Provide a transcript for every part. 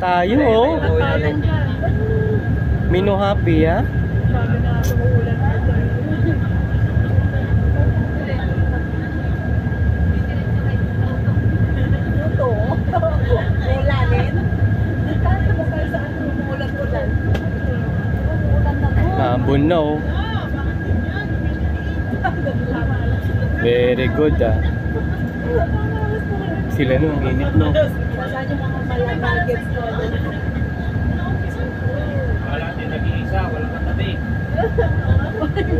tayo, oh. Mino happy, ha? Umuulan-ulan. Umuulan na oh. Very good, ah. Sila no, ang init, no? Mga malamagets ko? Wala din nag-iisa, walang katabi.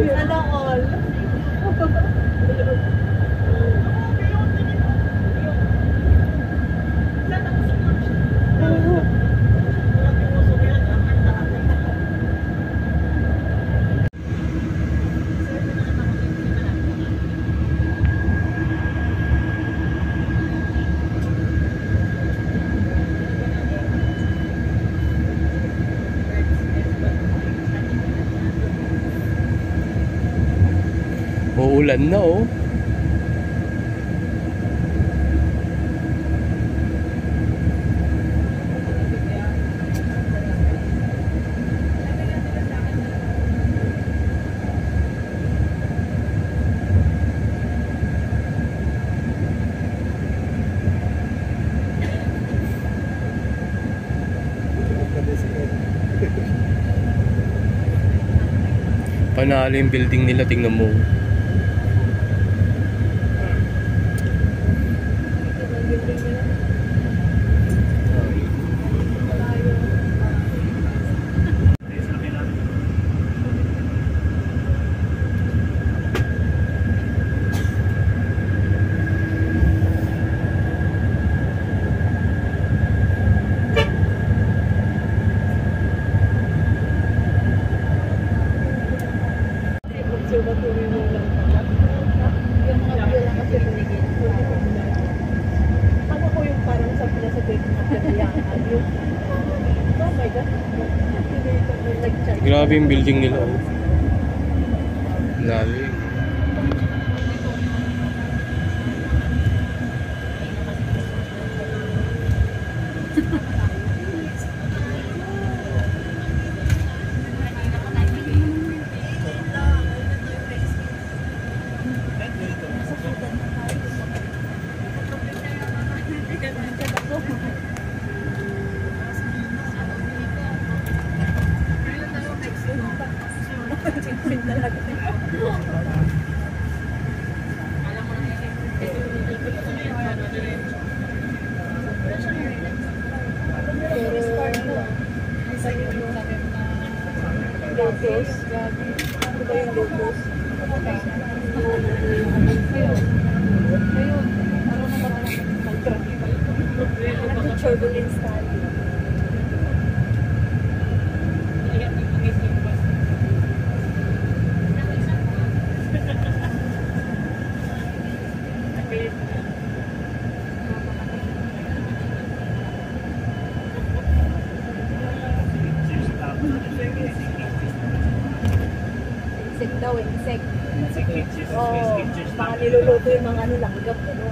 Sana all. Uulan na, oh. Panalo yung building nila, tingnan mo. Observatory mo lang pala. Yung mga view lang kasi binigyan. Ano ko yung parang sa pila sa big na pinayangan yung Oh my God. Nag-charge. Grabe yung building nila, oh. Lalo eh. Logos. Ano ba yung logos? Nag-turbulence tayo. Insect daw, insect. Oo, mga niluluto yung mga ano, langgam, gano'n.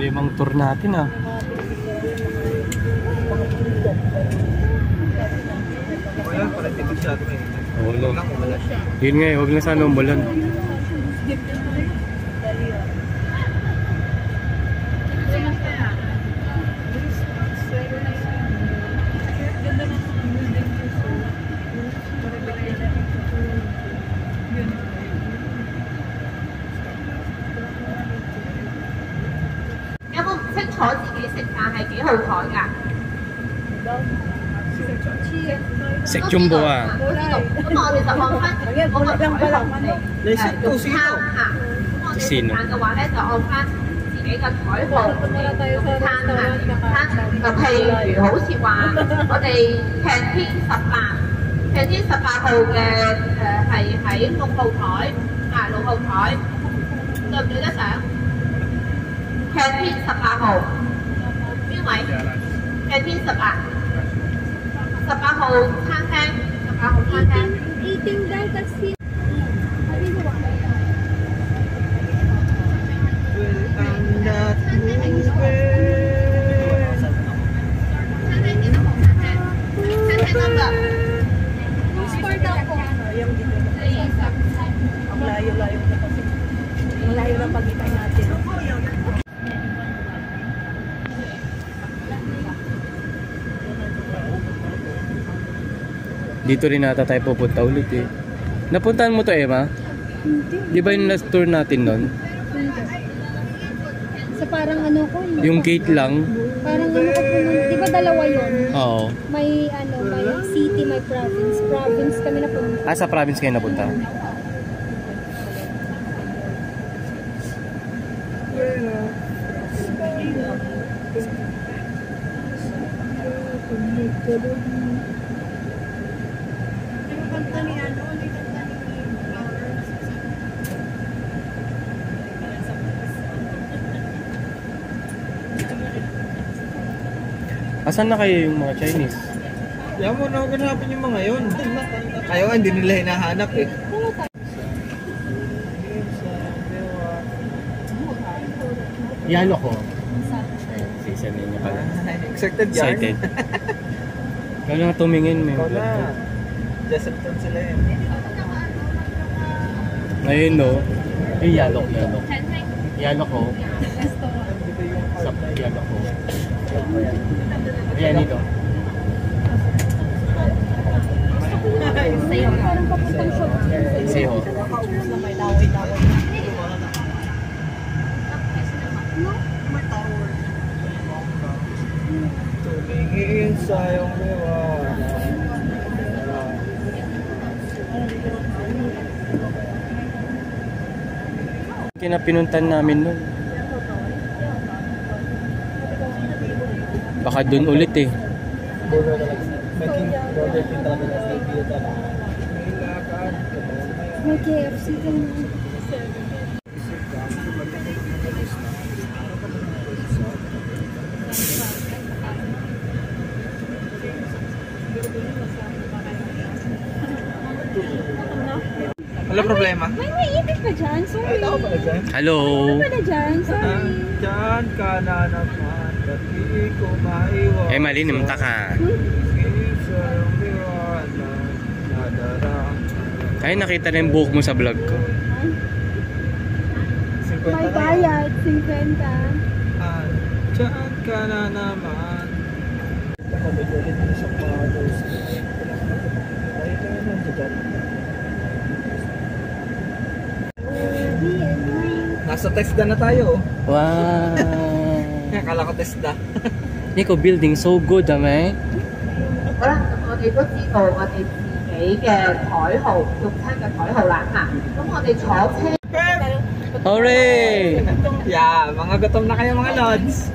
Problemang tour natin ah. Wala, pala dito siya. Oo, no. Wala, siya. Yun nga eh, huwag na sana umulan. 楚自己食飯係幾號台㗎 ah. 冇呢度，咁我哋就按翻我個台號嚟你識到誒先用餐嚇。咁我哋食飯嘅話咧，就按翻自己嘅台號嚟用餐嚇用餐。就譬如好似話，我哋 canteen 十八，canteen 十八號嘅誒係喺六號台啊，六號台對唔對得上改天十八号边位改天十八十八号餐厅十八号餐厅 Dito rin nata tayo pupunta ulit eh. Napuntahan mo to Emma? Hindi. Di ba yung last tour natin nun? Sa parang ano ko, Yung gate lang? parang ano ko pumunta, di ba dalawa yun? Oo. May ano, may city, may province. Province kami na pumunta. Ah, sa province kayo napunta? Asan na kayo yung mga Chinese? Yan mo na ganapin yung mga yun. Kayo nga, hindi nila hinahanap eh. Yan ako. Si Sanay niya pala. Excited yan. Excited. Ikaw na tumingin, may Ikaw na. Justin sila eh. Ngayon no, eh yalok, yalok. Yalok ko. Sa yalok ko. Ayan dito. Parang papuntang shop. Siho. Na may laway-laway. Tumingin sa iyong liwanag. Kinapinuntan namin nun. Baka dun ulit eh. May KFC ka na. Wala problema. May naiipit ka dyan? Sorry. Dyan. Hello. Ano ka na dyan? Sorry. Diyan ka na naman. Eh, mali, nimta ka. Ay, nakita na yung buhok mo sa vlog ko. 50 May bayad. 50. Ah, Diyan ka na naman. Nasa TESDA na tayo. Wow. Akala ko TESDA. Nico building so good ah, may. 好啦，咁我哋都知道我哋自己嘅台号，用餐嘅台号啦吓。咁我哋坐车。 Hooray! Yeah, mga gutom na kayo mga lods.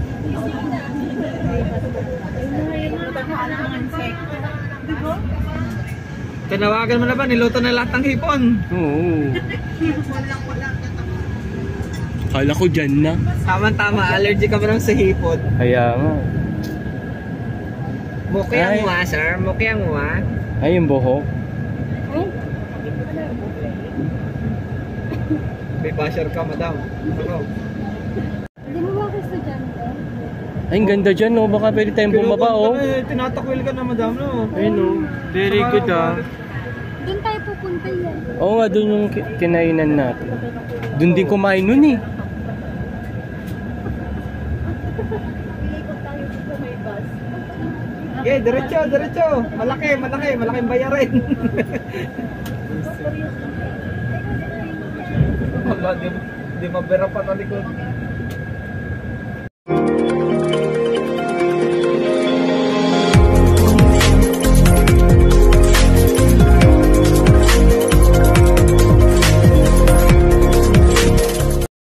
Tinawagan mo na ba? Niluto na lahat ng hipon. Oo. Kala ko dyan na. Tama-tama, allergy ka parang sa hipon. Kaya nga. Muki ang Ay. sir. Muki ang wa. Ay, yung buhok. May basher ka, madam. Ano? Hindi mo ba ako estudyante? Ay, ang ganda dyan, no? Baka pwede tayong bumaba, Kinukuha oh. ka na eh, Tinatakwil ka na, madam, no? Ayun, oh. Very good, ah. Doon tayo pupunta yan. Oo nga, doon yung ki- kinainan natin. Doon din kumain nun, eh. Pilikot tayo dito may bus. Okay, diretso, diretso. Malaki, malaki, malaking bayarin. Wala, di, di mabira pa na likod.